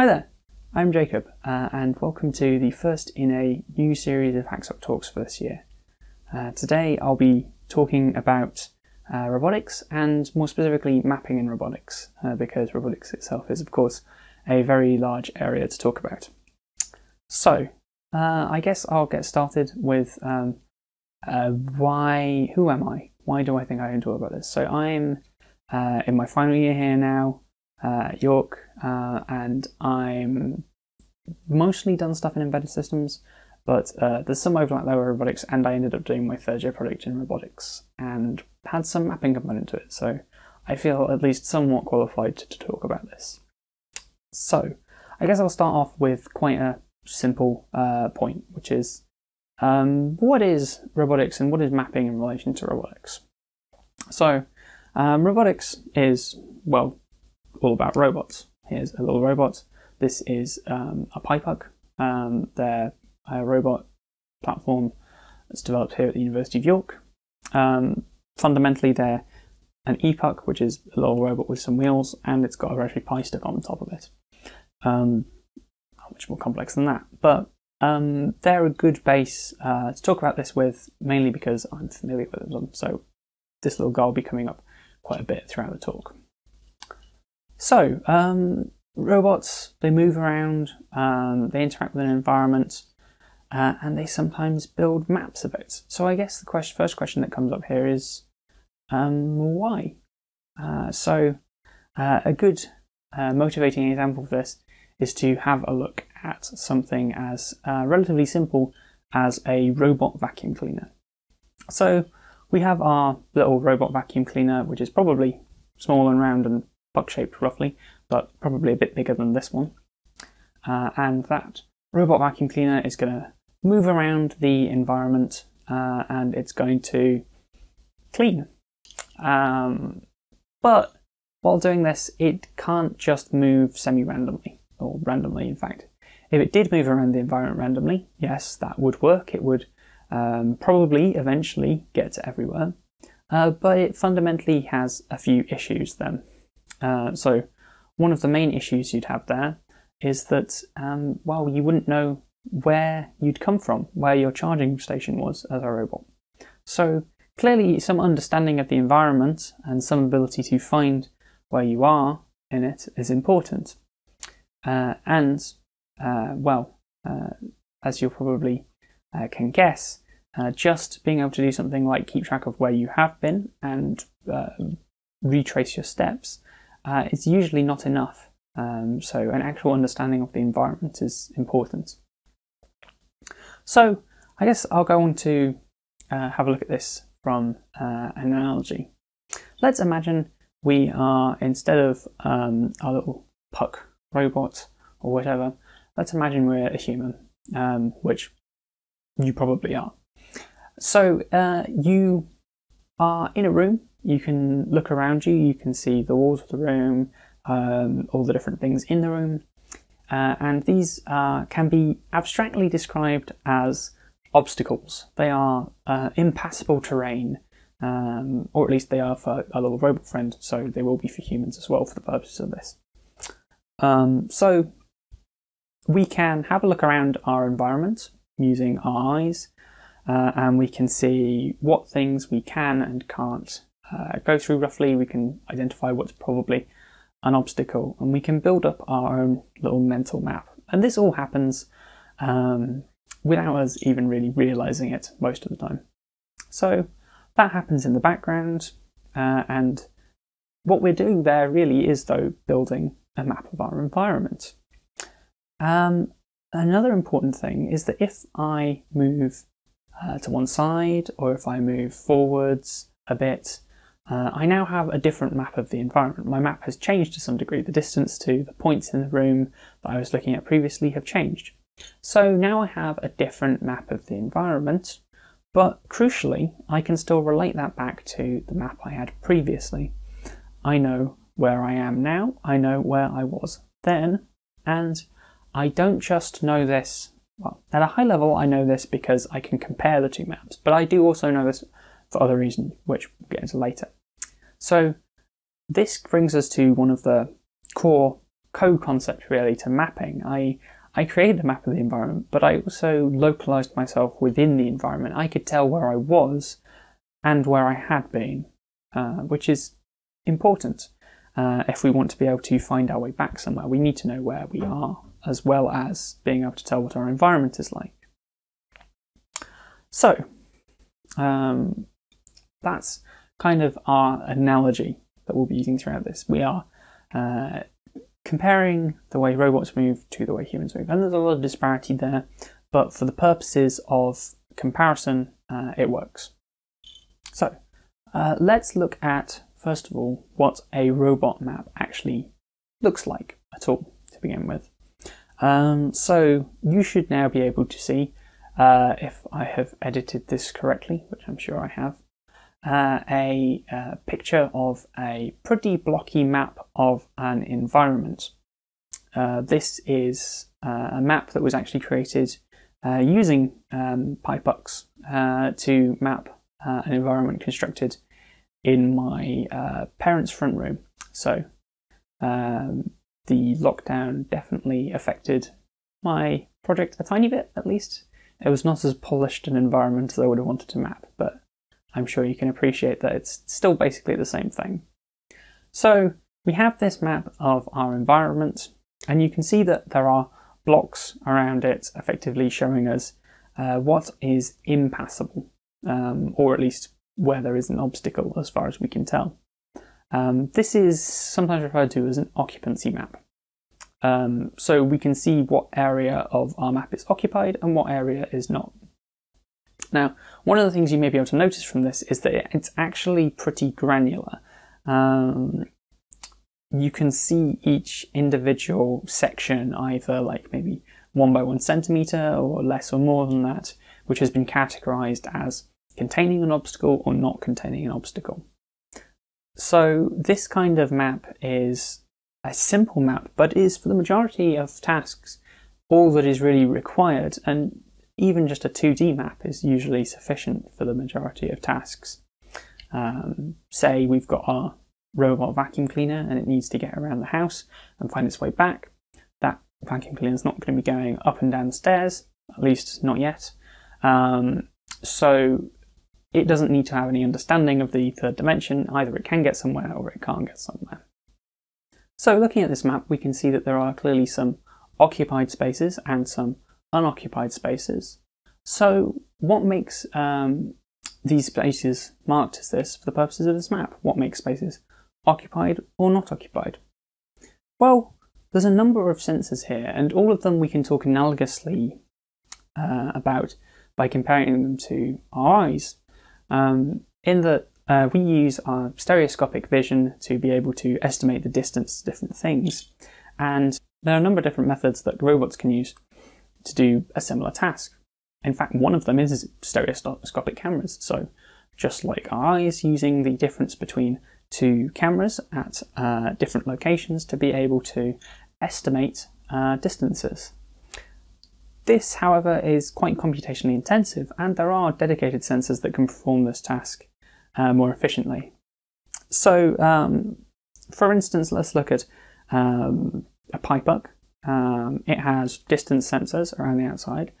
Hi there, I'm Jacob, uh, and welcome to the first in a new series of HackSoc Talks for this year. Uh, today I'll be talking about uh, robotics and more specifically mapping in robotics, uh, because robotics itself is, of course, a very large area to talk about. So, uh, I guess I'll get started with um, uh, why, who am I? Why do I think I can talk about this? So, I'm in my final year here now at York, and I'm mostly done stuff in embedded systems, but uh, there's some overlap there with robotics, and I ended up doing my third year project in robotics and had some mapping component to it, so I feel at least somewhat qualified to, to talk about this. So, I guess I'll start off with quite a simple uh, point, which is um, what is robotics and what is mapping in relation to robotics? So, um, robotics is, well, all about robots. Here's a little robot this is um, a PyPuck. Um, they're a robot platform that's developed here at the University of York. Um, fundamentally, they're an ePuck, which is a little robot with some wheels, and it's got a Raspberry Pi stick on top of it. Um, much more complex than that, but um, they're a good base uh, to talk about this with, mainly because I'm familiar with them. So this little guy will be coming up quite a bit throughout the talk. So, um, robots, they move around, um, they interact with an environment, uh, and they sometimes build maps of it. So I guess the question, first question that comes up here is um, why? Uh, so uh, a good uh, motivating example for this is to have a look at something as uh, relatively simple as a robot vacuum cleaner. So we have our little robot vacuum cleaner, which is probably small and round and puck shaped roughly, but probably a bit bigger than this one. Uh, and that robot vacuum cleaner is going to move around the environment uh, and it's going to clean. Um, but while doing this, it can't just move semi randomly, or randomly, in fact. If it did move around the environment randomly, yes, that would work. It would um, probably eventually get to everywhere. Uh, but it fundamentally has a few issues then. Uh, so, one of the main issues you'd have there is that, um, well, you wouldn't know where you'd come from, where your charging station was as a robot. So, clearly, some understanding of the environment and some ability to find where you are in it is important. Uh, and, uh, well, uh, as you probably uh, can guess, just being able to do something like keep track of where you have been and retrace your steps uh, is usually not enough. Um, so an actual understanding of the environment is important. So I guess I'll go on to uh, have a look at this from uh, an analogy. Let's imagine we are, instead of um, our little puck robot or whatever, let's imagine we're a human, um, which you probably are. So uh, you are in a room you can look around you, you can see the walls of the room, um, all the different things in the room, uh, and these uh, can be abstractly described as obstacles. They are uh, impassable terrain, um, or at least they are for a little robot friend, so they will be for humans as well for the purposes of this. Um, so we can have a look around our environment using our eyes, uh, and we can see what things we can and can't uh, go through roughly, we can identify what's probably an obstacle, and we can build up our own little mental map. And this all happens um, without us even really realizing it most of the time. So that happens in the background, uh, and what we're doing there really is, though, building a map of our environment. Um, another important thing is that if I move uh, to one side or if I move forwards a bit, uh, I now have a different map of the environment. My map has changed to some degree. The distance to the points in the room that I was looking at previously have changed. So now I have a different map of the environment, but crucially, I can still relate that back to the map I had previously. I know where I am now, I know where I was then, and I don't just know this, well, at a high level, I know this because I can compare the two maps, but I do also know this for other reasons, which we'll get into later. So this brings us to one of the core co-concept really to mapping. I I created a map of the environment, but I also localized myself within the environment. I could tell where I was and where I had been, uh, which is important. Uh, if we want to be able to find our way back somewhere, we need to know where we are, as well as being able to tell what our environment is like. So, um, that's kind of our analogy that we'll be using throughout this. We are uh, comparing the way robots move to the way humans move, and there's a lot of disparity there, but for the purposes of comparison, uh, it works. So, uh, let's look at, first of all, what a robot map actually looks like at all to begin with. Um, so, you should now be able to see, uh, if I have edited this correctly, which I'm sure I have, uh, a uh, picture of a pretty blocky map of an environment. Uh, this is uh, a map that was actually created uh, using um, PyPucks uh, to map an environment constructed in my parents' front room. So um, the lockdown definitely affected my project a tiny bit, at least. It was not as polished an environment as I would have wanted to map, but I'm sure you can appreciate that it's still basically the same thing. So we have this map of our environment, and you can see that there are blocks around it effectively showing us uh, what is impassable, um, or at least where there is an obstacle as far as we can tell. Um, this is sometimes referred to as an occupancy map. Um, so we can see what area of our map is occupied and what area is not. Now, one of the things you may be able to notice from this is that it's actually pretty granular. Um, you can see each individual section either like maybe one by one centimeter or less or more than that, which has been categorized as containing an obstacle or not containing an obstacle. So this kind of map is a simple map, but is for the majority of tasks all that is really required. And even just a 2D map is usually sufficient for the majority of tasks. Um, say we've got our robot vacuum cleaner and it needs to get around the house and find its way back. That vacuum cleaner is not going to be going up and down the stairs, at least not yet. Um, so it doesn't need to have any understanding of the third dimension. Either it can get somewhere or it can't get somewhere. So looking at this map, we can see that there are clearly some occupied spaces and some unoccupied spaces. So what makes um, these spaces marked as this for the purposes of this map? What makes spaces occupied or not occupied? Well, there's a number of sensors here, and all of them we can talk analogously uh, about by comparing them to our eyes. Um, in that uh, we use our stereoscopic vision to be able to estimate the distance to different things, and there are a number of different methods that robots can use to do a similar task. In fact, one of them is stereoscopic cameras. So, just like our eyes, using the difference between two cameras at uh, different locations to be able to estimate uh, distances. This, however, is quite computationally intensive, and there are dedicated sensors that can perform this task uh, more efficiently. So, um, for instance, let's look at um, a PyPuck um, it has distance sensors around the outside.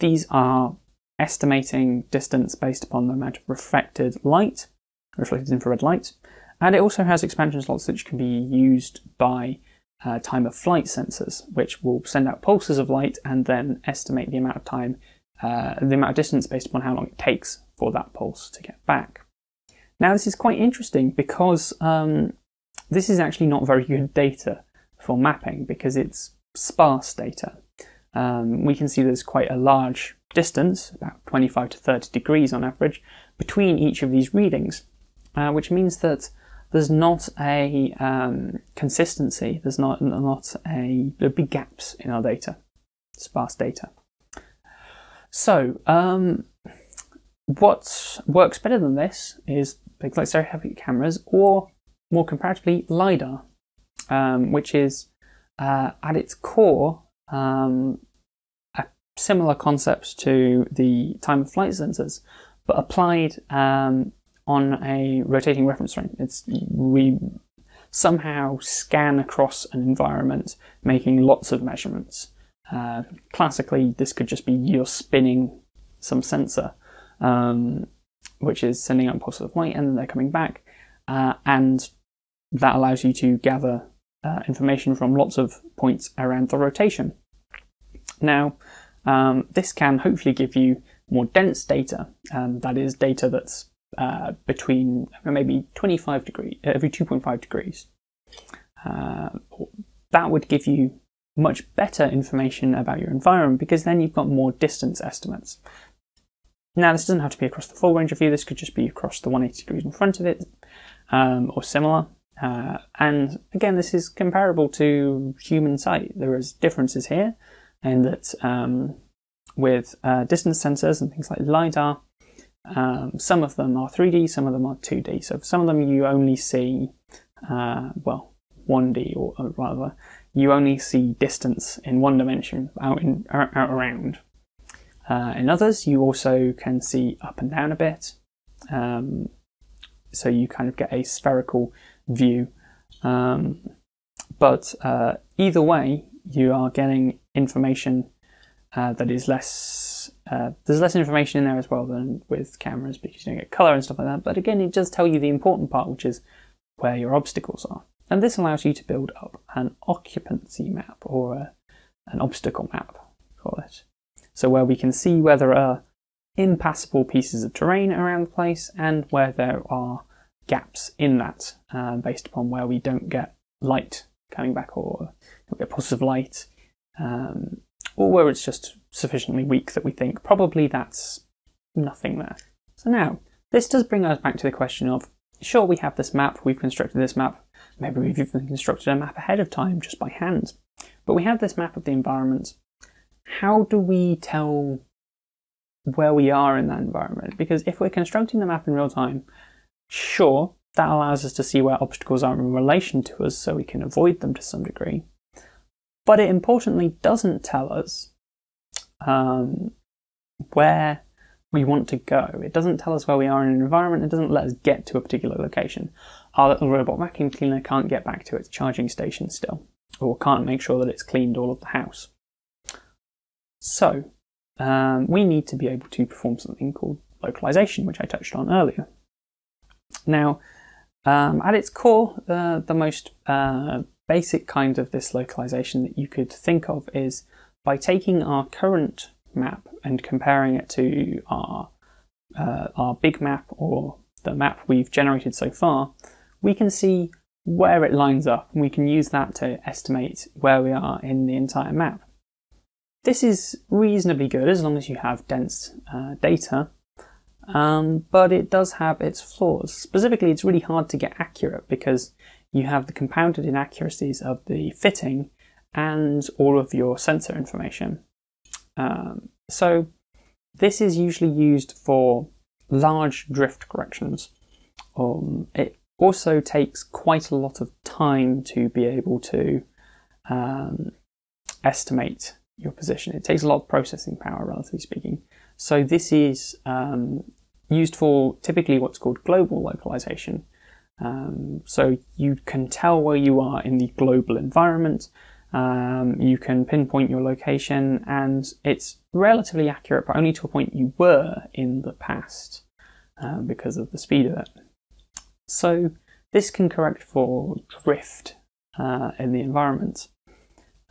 These are estimating distance based upon the amount of reflected light, reflected infrared light, and it also has expansion slots which can be used by uh, time of flight sensors, which will send out pulses of light and then estimate the amount of time, uh, the amount of distance based upon how long it takes for that pulse to get back. Now, this is quite interesting because um, this is actually not very good data for mapping because it's sparse data. Um, we can see there's quite a large distance, about 25 to 30 degrees on average, between each of these readings, uh, which means that there's not a um, consistency, there's not, not a, there big gaps in our data, sparse data. So, um, what works better than this is things like stereoscopic cameras or more comparatively LiDAR, um, which is uh, at its core, um, a similar concept to the time of flight sensors, but applied um, on a rotating reference frame. It's we somehow scan across an environment, making lots of measurements. Uh, classically, this could just be you're spinning some sensor, um, which is sending out pulses of light and then they're coming back. Uh, and that allows you to gather uh, information from lots of points around the rotation. Now, um, this can hopefully give you more dense data, um, that is, data that's uh, between maybe 25 degrees, every 2.5 degrees. Uh, that would give you much better information about your environment because then you've got more distance estimates. Now, this doesn't have to be across the full range of view, this could just be across the 180 degrees in front of it um, or similar. Uh, and again, this is comparable to human sight. There is differences here, and that um, with uh, distance sensors and things like LiDAR, um, some of them are 3D, some of them are 2D. So some of them you only see, uh, well, 1D or, or, rather, you only see distance in one dimension out, in, out around. Uh, in others, you also can see up and down a bit. Um, so you kind of get a spherical view. Um, but uh, either way, you are getting information uh, that is less. Uh, there's less information in there as well than with cameras because you don't get color and stuff like that. But again, it does tell you the important part, which is where your obstacles are. And this allows you to build up an occupancy map or a, an obstacle map, call it. So where we can see where there are impassable pieces of terrain around the place and where there are gaps in that uh, based upon where we don't get light coming back or we get of light um, or where it's just sufficiently weak that we think probably that's nothing there. So now, this does bring us back to the question of, sure, we have this map, we've constructed this map, maybe we've even constructed a map ahead of time just by hand, but we have this map of the environment. How do we tell where we are in that environment? Because if we're constructing the map in real time, sure, that allows us to see where obstacles are in relation to us so we can avoid them to some degree. But it importantly doesn't tell us um, where we want to go. It doesn't tell us where we are in an environment. It doesn't let us get to a particular location. Our little robot vacuum cleaner can't get back to its charging station still, or can't make sure that it's cleaned all of the house. So, um, we need to be able to perform something called localization, which I touched on earlier. Now, um, at its core, uh, the most uh, basic kind of this localization that you could think of is by taking our current map and comparing it to our uh, our big map or the map we've generated so far, we can see where it lines up and we can use that to estimate where we are in the entire map. This is reasonably good as long as you have dense uh, data, um, but it does have its flaws. Specifically, it's really hard to get accurate because you have the compounded inaccuracies of the fitting and all of your sensor information. Um, so this is usually used for large drift corrections. Um, it also takes quite a lot of time to be able to um, estimate your position. It takes a lot of processing power, relatively speaking. So this is um, used for typically what's called global localization, um, so you can tell where you are in the global environment. Um, you can pinpoint your location, and it's relatively accurate, but only to a point you were in the past uh, because of the speed of it. So this can correct for drift uh, in the environment.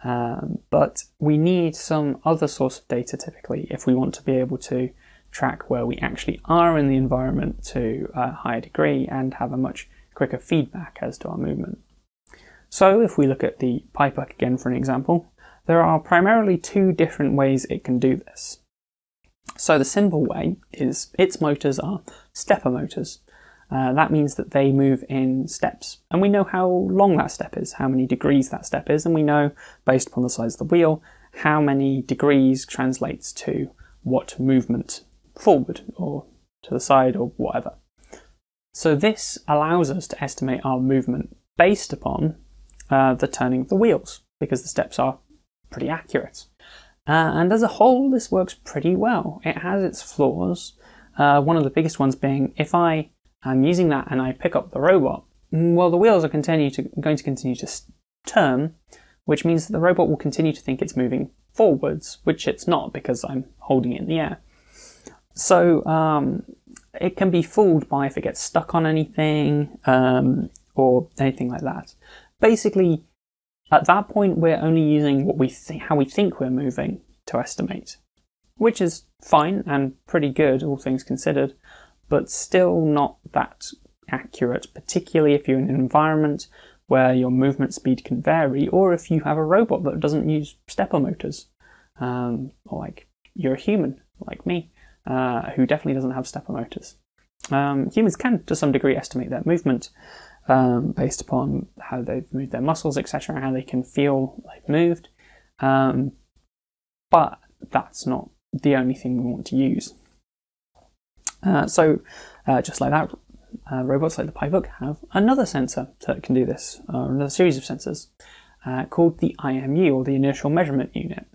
Um, but we need some other source of data typically if we want to be able to track where we actually are in the environment to a higher degree and have a much quicker feedback as to our movement. So if we look at the PyPuck again for an example, there are primarily two different ways it can do this. So the simple way is its motors are stepper motors. Uh, that means that they move in steps, and we know how long that step is, how many degrees that step is, and we know, based upon the size of the wheel, how many degrees translates to what movement forward or to the side or whatever. So this allows us to estimate our movement based upon uh, the turning of the wheels because the steps are pretty accurate. Uh, and as a whole, this works pretty well. It has its flaws. Uh, one of the biggest ones being if I am using that and I pick up the robot, well, the wheels are continue to, going to continue to turn, which means that the robot will continue to think it's moving forwards, which it's not because I'm holding it in the air. So um, it can be fooled by if it gets stuck on anything um, or anything like that. Basically, at that point, we're only using what we how we think we're moving to estimate, which is fine and pretty good, all things considered, but still not that accurate, particularly if you're in an environment where your movement speed can vary, or if you have a robot that doesn't use stepper motors, um, or like you're a human like me, uh, who definitely doesn't have stepper motors. Um, humans can, to some degree, estimate their movement um, based upon how they've moved their muscles, etc., how they can feel they've moved. Um, but that's not the only thing we want to use. Uh, so, uh, just like that, uh, robots like the PyPuck have another sensor that can do this, or another series of sensors, uh, called the IMU, or the Inertial Measurement Unit.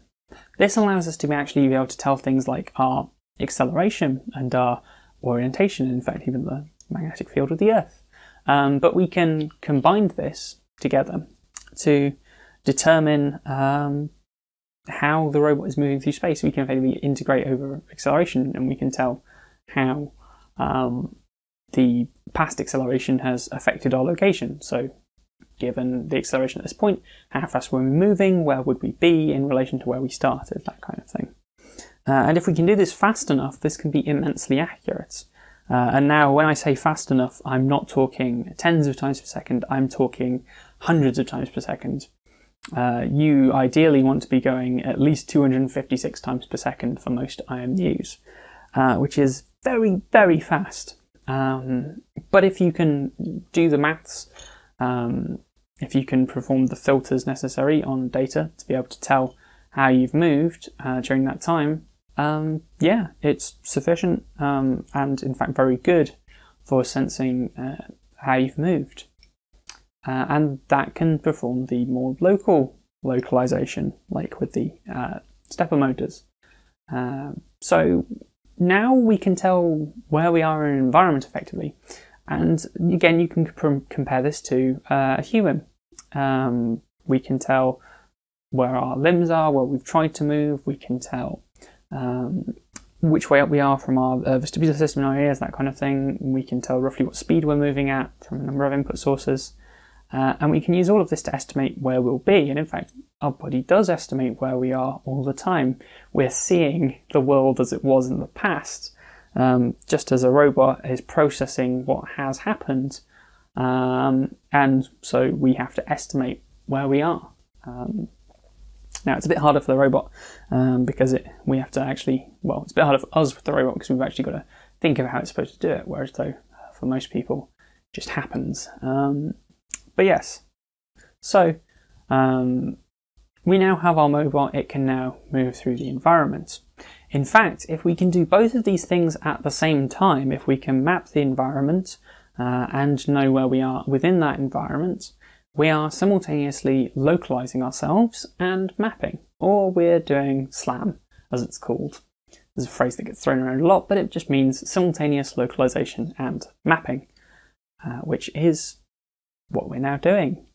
This allows us to be actually be able to tell things like our acceleration and our orientation, in fact, even the magnetic field of the Earth. Um, but we can combine this together to determine um, how the robot is moving through space. We can effectively integrate over acceleration and we can tell how um, the past acceleration has affected our location. So, given the acceleration at this point, how fast were we moving? Where would we be in relation to where we started? That kind of thing. Uh, and if we can do this fast enough, this can be immensely accurate. Uh, and now, when I say fast enough, I'm not talking tens of times per second, I'm talking hundreds of times per second. Uh, you ideally want to be going at least 256 times per second for most IMUs, uh, which is very, very fast. Um, but if you can do the maths, um, if you can perform the filters necessary on data to be able to tell how you've moved uh, during that time, um, yeah, it's sufficient um, and, in fact, very good for sensing uh, how you've moved. Uh, and that can perform the more local localization, like with the uh, stepper motors. Uh, so now we can tell where we are in an environment effectively. And again, you can comp- compare this to uh, a human. Um, we can tell where our limbs are, where we've tried to move. We can tell um, which way up we are from our uh, vestibular system in our ears, that kind of thing. We can tell roughly what speed we're moving at from a number of input sources. Uh, and we can use all of this to estimate where we'll be. And in fact, our body does estimate where we are all the time. We're seeing the world as it was in the past, um, just as a robot is processing what has happened. Um, and so we have to estimate where we are. Um, now it's a bit harder for the robot um, because it, we have to actually, well, it's a bit harder for us with the robot because we've actually got to think of how it's supposed to do it. Whereas though for most people, it just happens. Um, but yes, so um, we now have our mobile. It can now move through the environment. In fact, if we can do both of these things at the same time, if we can map the environment uh, and know where we are within that environment, we are simultaneously localizing ourselves and mapping, or we're doing SLAM, as it's called. There's a phrase that gets thrown around a lot, but it just means simultaneous localization and mapping, uh, which is what we're now doing.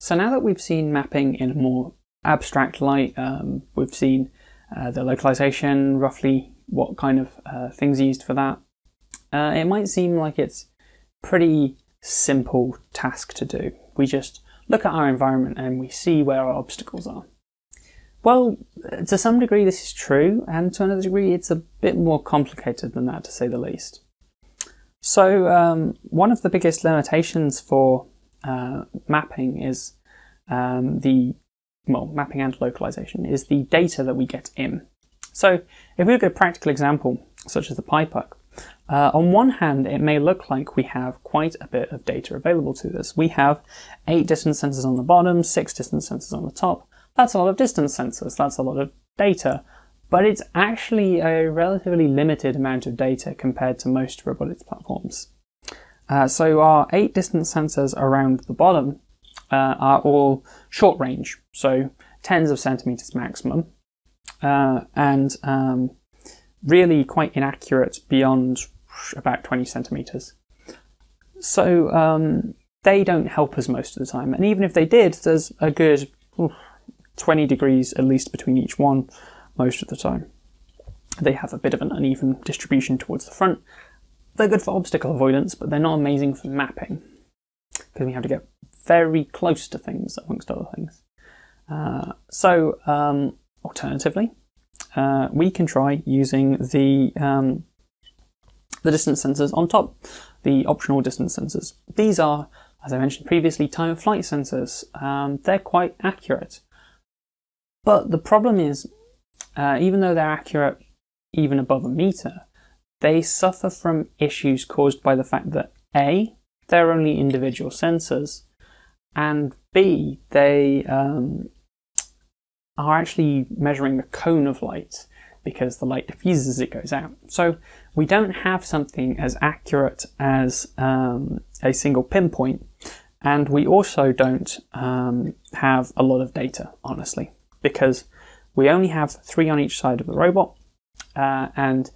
So now that we've seen mapping in a more abstract light, um, we've seen uh, the localization, roughly what kind of uh, things are used for that, uh, it might seem like it's pretty simple task to do. We just look at our environment and we see where our obstacles are. Well, to some degree this is true, and to another degree it's a bit more complicated than that to say the least. So um, one of the biggest limitations for uh, mapping is um, the well, mapping and localization is the data that we get in. So if we look at a practical example, such as the PyPuck, uh, on one hand, it may look like we have quite a bit of data available to us. We have eight distance sensors on the bottom, six distance sensors on the top. That's a lot of distance sensors. That's a lot of data but it's actually a relatively limited amount of data compared to most robotics platforms. Uh, so our eight distance sensors around the bottom uh, are all short range, so tens of centimeters maximum, uh, and um, really quite inaccurate beyond about 20 centimeters. So um, they don't help us most of the time. And even if they did, there's a good oof, 20 degrees at least between each one most of the time. They have a bit of an uneven distribution towards the front. They're good for obstacle avoidance, but they're not amazing for mapping because we have to get very close to things, amongst other things. Uh, so, um, alternatively, uh, we can try using the um, the distance sensors on top, the optional distance sensors. These are, as I mentioned previously, time of flight sensors. Um, they're quite accurate, but the problem is, uh, even though they're accurate even above a meter, they suffer from issues caused by the fact that a they're only individual sensors, and b they um, are actually measuring the cone of light because the light diffuses as it goes out. So we don't have something as accurate as um, a single pinpoint, and we also don't um, have a lot of data, honestly, because we only have three on each side of the robot, uh, and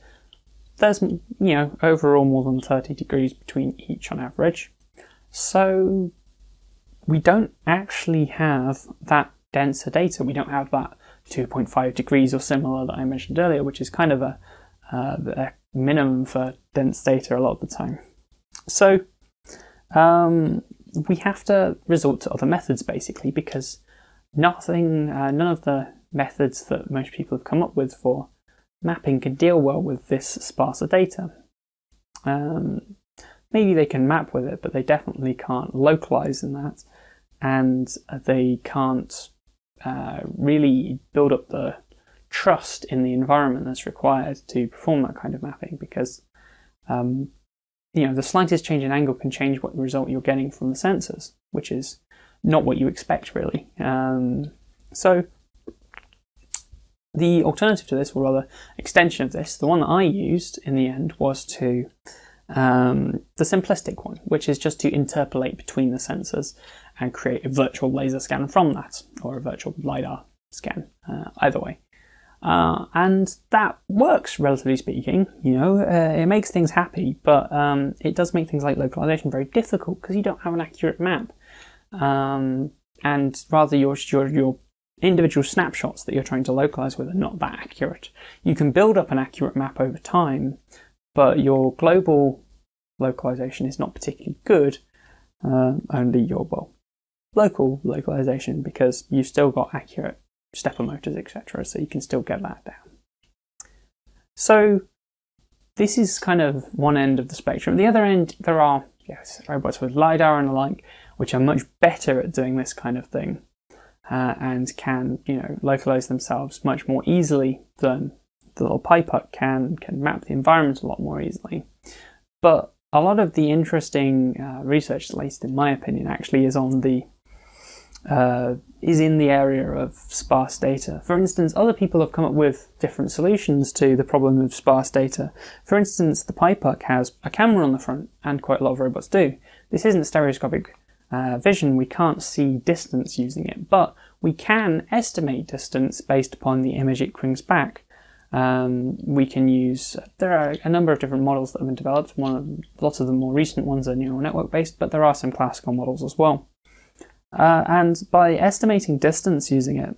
there's you know overall more than 30 degrees between each on average. So we don't actually have that denser data. We don't have that 2.5 degrees or similar that I mentioned earlier, which is kind of a, uh, a minimum for dense data a lot of the time. So um, we have to resort to other methods basically because nothing, uh, none of the methods that most people have come up with for mapping can deal well with this sparser data. Um, maybe they can map with it, but they definitely can't localize in that, and they can't uh, really build up the trust in the environment that's required to perform that kind of mapping because um, you know the slightest change in angle can change what the result you're getting from the sensors, which is not what you expect really. Um, so the alternative to this, or rather extension of this, the one that I used in the end was to um, the simplistic one, which is just to interpolate between the sensors and create a virtual laser scan from that, or a virtual LiDAR scan, uh, either way. Uh, and that works, relatively speaking. You know, uh, it makes things happy, but um, it does make things like localization very difficult because you don't have an accurate map. Um, and rather, your, your, your individual snapshots that you're trying to localize with are not that accurate. You can build up an accurate map over time, but your global localization is not particularly good. Uh, only your well, local localization because you've still got accurate stepper motors, etc. So you can still get that down. So this is kind of one end of the spectrum. The other end, there are yes, robots with LiDAR and the like, which are much better at doing this kind of thing uh, and can, you know, localize themselves much more easily than the little PiPuck can, can map the environment a lot more easily. But a lot of the interesting uh, research, at least in my opinion, actually is on the uh, is in the area of sparse data. For instance, other people have come up with different solutions to the problem of sparse data. For instance, the PiPuck has a camera on the front, and quite a lot of robots do. This isn't stereoscopic uh, vision, we can't see distance using it, but we can estimate distance based upon the image it brings back. Um, we can use, there are a number of different models that have been developed. One of, lots of the more recent ones are neural network based, but there are some classical models as well. Uh, and by estimating distance using it,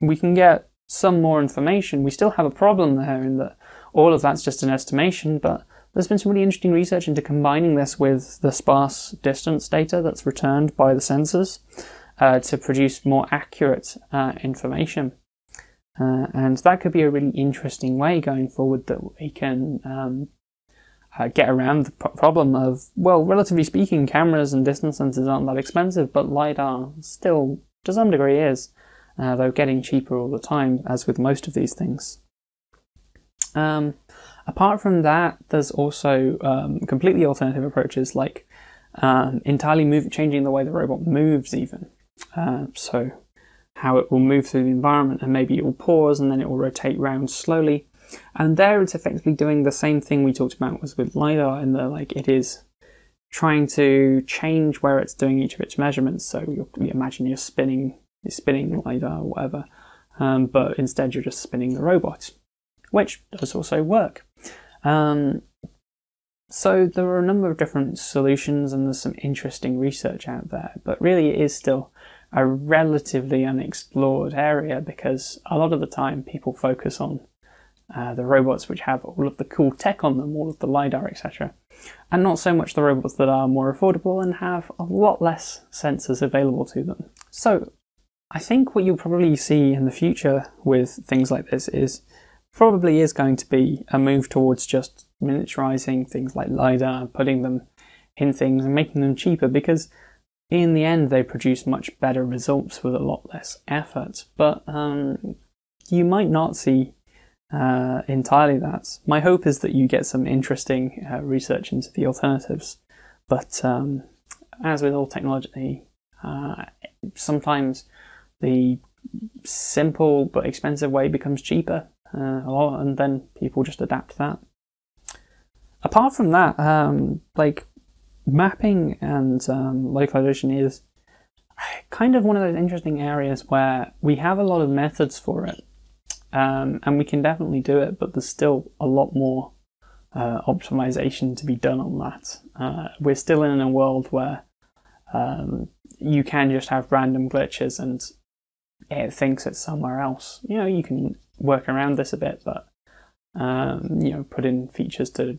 we can get some more information. We still have a problem there in that all of that's just an estimation, but there's been some really interesting research into combining this with the sparse distance data that's returned by the sensors uh, to produce more accurate uh, information. Uh, and that could be a really interesting way going forward that we can um, uh, get around the problem of, well, relatively speaking, cameras and distance sensors aren't that expensive, but LiDAR still, to some degree, is, uh, though getting cheaper all the time, as with most of these things. Um, apart from that, there's also um, completely alternative approaches like um, entirely move, changing the way the robot moves, even. Uh, so, how it will move through the environment, and maybe it will pause and then it will rotate round slowly and there it's effectively doing the same thing we talked about was with LiDAR in the like it is trying to change where it's doing each of its measurements. So you imagine you're spinning, you're spinning LiDAR or whatever, um, but instead you're just spinning the robot, which does also work. Um, so there are a number of different solutions and there's some interesting research out there, but really it is still a relatively unexplored area because a lot of the time people focus on uh, the robots which have all of the cool tech on them, all of the LiDAR, etc. And not so much the robots that are more affordable and have a lot less sensors available to them. So, I think what you'll probably see in the future with things like this is probably is going to be a move towards just miniaturizing things like LiDAR, putting them in things and making them cheaper because in the end they produce much better results with a lot less effort. But um, you might not see uh, entirely that. My hope is that you get some interesting uh, research into the alternatives. But um, as with all technology, uh, sometimes the simple but expensive way becomes cheaper uh, a lot, and then people just adapt that. Apart from that, um, like mapping and um, localization is kind of one of those interesting areas where we have a lot of methods for it, um, and we can definitely do it, but there's still a lot more uh, optimization to be done on that. Uh, we're still in a world where um, you can just have random glitches and it thinks it's somewhere else. You know, you can work around this a bit, but um, you know, put in features to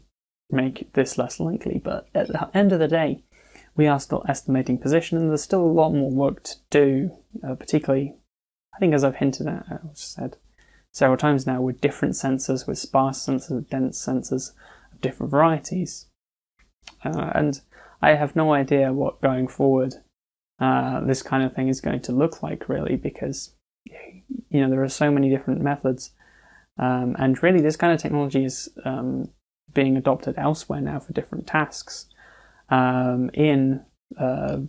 make this less likely. But at the end of the day, we are still estimating position, and there's still a lot more work to do. Uh, particularly, I think, as I've hinted at, I've said several times now, with different sensors, with sparse sensors, with dense sensors of different varieties, uh, and I have no idea what going forward uh, this kind of thing is going to look like, really, because you know there are so many different methods, um, and really this kind of technology is um, being adopted elsewhere now for different tasks. Um, in uh,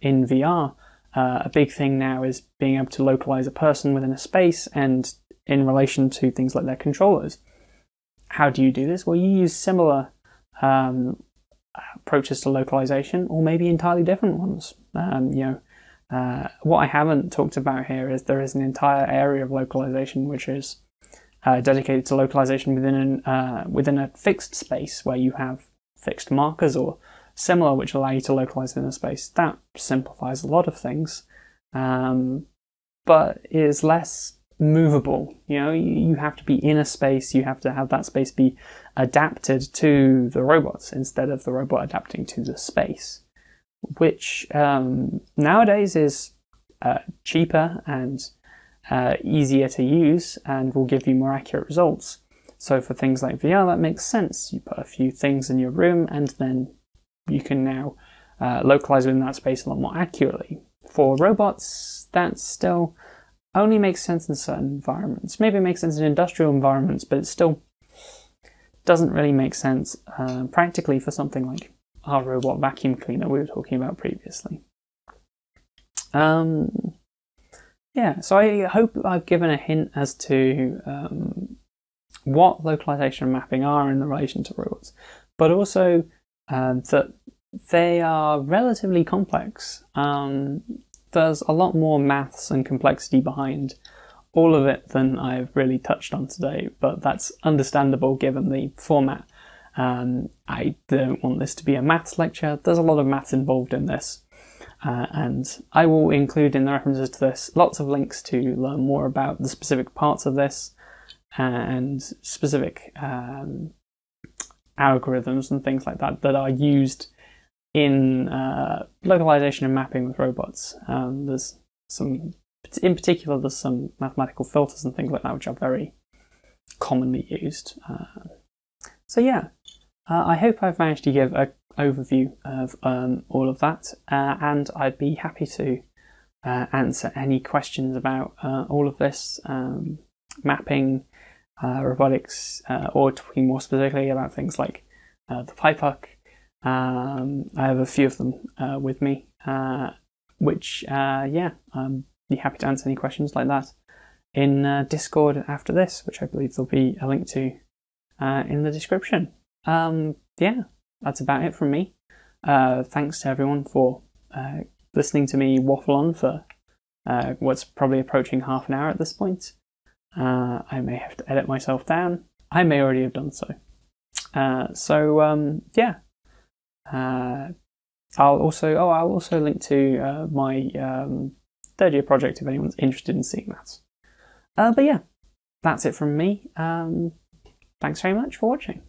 in VR, uh, a big thing now is being able to localize a person within a space and in relation to things like their controllers. How do you do this? Well, you use similar um, approaches to localization, or maybe entirely different ones. Um, you know, uh, what I haven't talked about here is there is an entire area of localization which is uh, dedicated to localization within an, uh, within a fixed space where you have fixed markers or similar which allow you to localize in a space. That simplifies a lot of things, um, but is less movable. You know, you, you have to be in a space. You have to have that space be adapted to the robots instead of the robot adapting to the space which um, nowadays is uh, cheaper and uh, easier to use and will give you more accurate results. So for things like VR, that makes sense. You put a few things in your room and then you can now uh, localize within that space a lot more accurately. For robots, that still only makes sense in certain environments. Maybe it makes sense in industrial environments, but it's still doesn't really make sense uh, practically for something like our robot vacuum cleaner we were talking about previously. Um, yeah, so I hope I've given a hint as to um, what localization and mapping are in relation to robots, but also um, that they are relatively complex. Um, there's a lot more maths and complexity behind all of it than I've really touched on today, but that's understandable given the format um, I don't want this to be a maths lecture. There's a lot of maths involved in this. Uh, and I will include in the references to this lots of links to learn more about the specific parts of this and specific um, algorithms and things like that that are used in uh, localization and mapping with robots. Um, there's some, in particular, there's some mathematical filters and things like that which are very commonly used. Uh, so yeah, uh, I hope I've managed to give an overview of um, all of that, uh, and I'd be happy to uh, answer any questions about uh, all of this um, mapping, uh, robotics, or talking more specifically about things like the PyPuck. Um, I have a few of them with me, which, yeah, I'm be happy to answer any questions like that in Discord after this, which I believe there'll be a link to in the description um, yeah, that's about it from me. Uh, thanks to everyone for uh, listening to me waffle on for uh, what's probably approaching half an hour at this point. Uh, I may have to edit myself down. I may already have done so. Uh, so um, yeah, uh, I'll also oh I'll also link to uh, my um, third year project if anyone's interested in seeing that. Uh, but yeah, that's it from me. Um, thanks very much for watching.